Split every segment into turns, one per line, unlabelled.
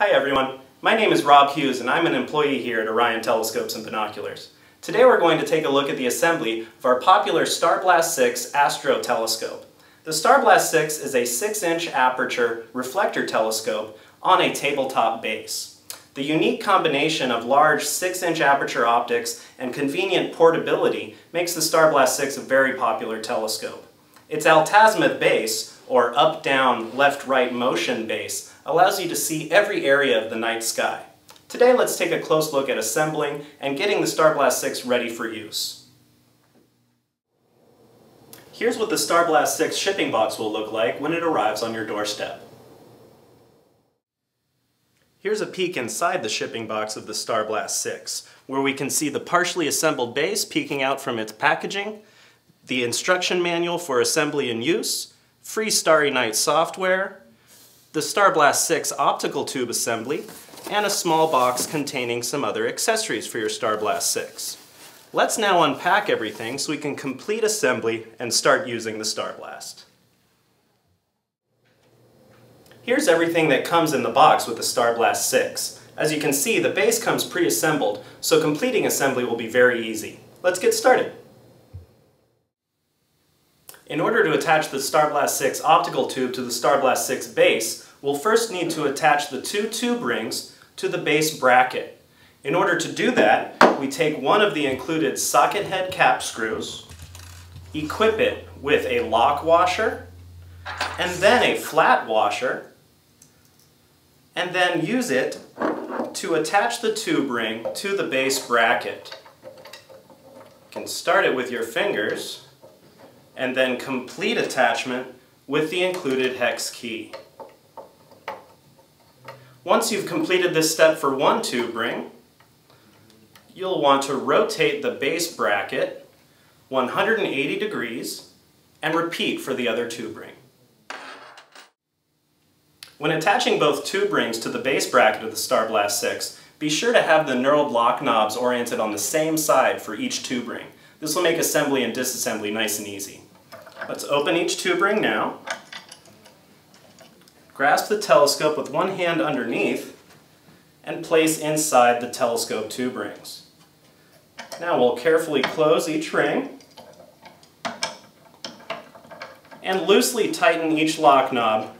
Hi everyone, my name is Rob Hughes and I'm an employee here at Orion Telescopes and Binoculars. Today we're going to take a look at the assembly of our popular Starblast 6 Astro Telescope. The Starblast 6 is a 6-inch aperture reflector telescope on a tabletop base. The unique combination of large 6-inch aperture optics and convenient portability makes the Starblast 6 a very popular telescope. Its altazimuth base, or up-down, left-right motion base, allows you to see every area of the night sky. Today let's take a close look at assembling and getting the Starblast 6 ready for use. Here's what the Starblast 6 shipping box will look like when it arrives on your doorstep. Here's a peek inside the shipping box of the Starblast 6, where we can see the partially assembled base peeking out from its packaging, the instruction manual for assembly and use, free Starry Night software, the Starblast 6 optical tube assembly, and a small box containing some other accessories for your Starblast 6. Let's now unpack everything so we can complete assembly and start using the Starblast. Here's everything that comes in the box with the Starblast 6. As you can see, the base comes pre-assembled, so completing assembly will be very easy. Let's get started. In order to attach the Starblast 6 optical tube to the Starblast 6 base, we'll first need to attach the two tube rings to the base bracket. In order to do that, we take one of the included socket head cap screws, equip it with a lock washer, and then a flat washer, and then use it to attach the tube ring to the base bracket. You can start it with your fingers, and then complete attachment with the included hex key. Once you've completed this step for one tube ring, you'll want to rotate the base bracket 180 degrees and repeat for the other tube ring. When attaching both tube rings to the base bracket of the Starblast 6, be sure to have the knurled lock knobs oriented on the same side for each tube ring. This will make assembly and disassembly nice and easy. Let's open each tube ring now. Grasp the telescope with one hand underneath and place inside the telescope tube rings. Now we'll carefully close each ring and loosely tighten each lock knob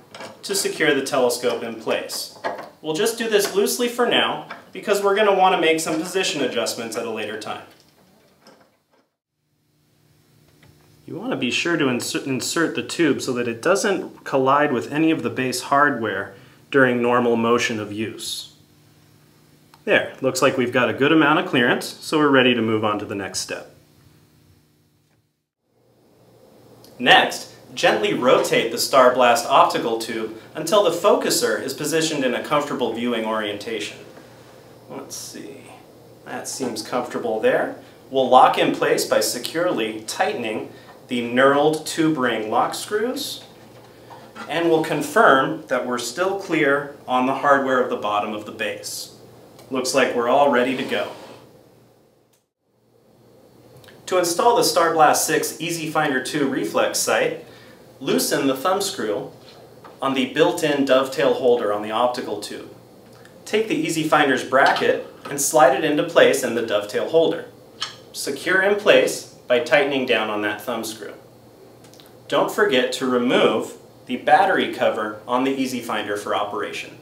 to secure the telescope in place. We'll just do this loosely for now because we're going to want to make some position adjustments at a later time. You want to be sure to insert, the tube so that it doesn't collide with any of the base hardware during normal motion of use. There, looks like we've got a good amount of clearance, so we're ready to move on to the next step. Next, gently rotate the Starblast optical tube until the focuser is positioned in a comfortable viewing orientation. Let's see, that seems comfortable there. We'll lock in place by securely tightening the knurled tube ring lock screws and we'll confirm that we're still clear on the hardware of the bottom of the base. Looks like we're all ready to go. To install the Starblast 6 EZ Finder 2 reflex sight, loosen the thumb screw on the built-in dovetail holder on the optical tube. Take the EZ Finder's bracket and slide it into place in the dovetail holder. Secure in place by tightening down on that thumb screw. Don't forget to remove the battery cover on the EZ Finder for operation.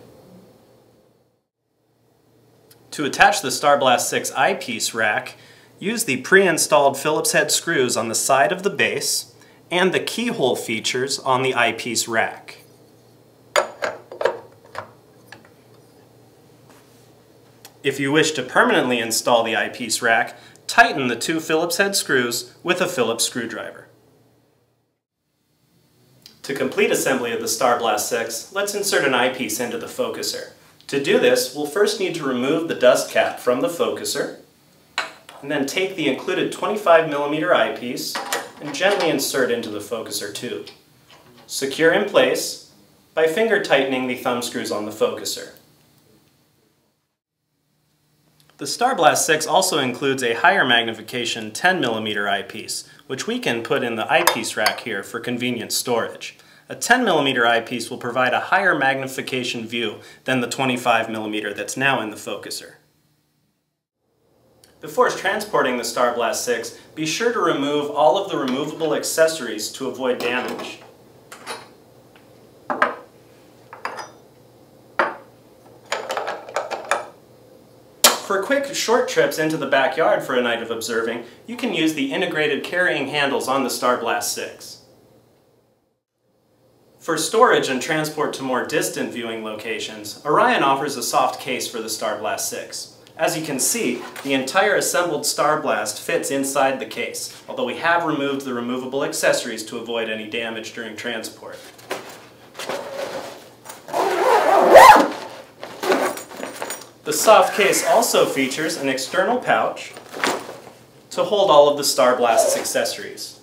To attach the Starblast 6 eyepiece rack, use the pre-installed Phillips head screws on the side of the base and the keyhole features on the eyepiece rack. If you wish to permanently install the eyepiece rack, tighten the two Phillips head screws with a Phillips screwdriver. To complete assembly of the Starblast 6, let's insert an eyepiece into the focuser. To do this, we'll first need to remove the dust cap from the focuser, and then take the included 25mm eyepiece and gently insert into the focuser tube. Secure in place by finger tightening the thumb screws on the focuser. The Starblast 6 also includes a higher magnification 10mm eyepiece, which we can put in the eyepiece rack here for convenient storage. A 10mm eyepiece will provide a higher magnification view than the 25mm that's now in the focuser. Before transporting the Starblast 6, be sure to remove all of the removable accessories to avoid damage. For quick, short trips into the backyard for a night of observing, you can use the integrated carrying handles on the Starblast 6. For storage and transport to more distant viewing locations, Orion offers a soft case for the Starblast 6. As you can see, the entire assembled Starblast fits inside the case, although we have removed the removable accessories to avoid any damage during transport. The soft case also features an external pouch to hold all of the Star Blast's accessories.